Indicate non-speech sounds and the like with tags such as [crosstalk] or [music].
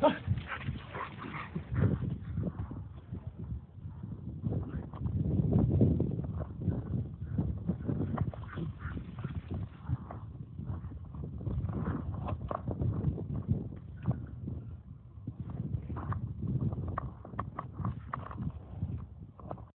Huh. [laughs]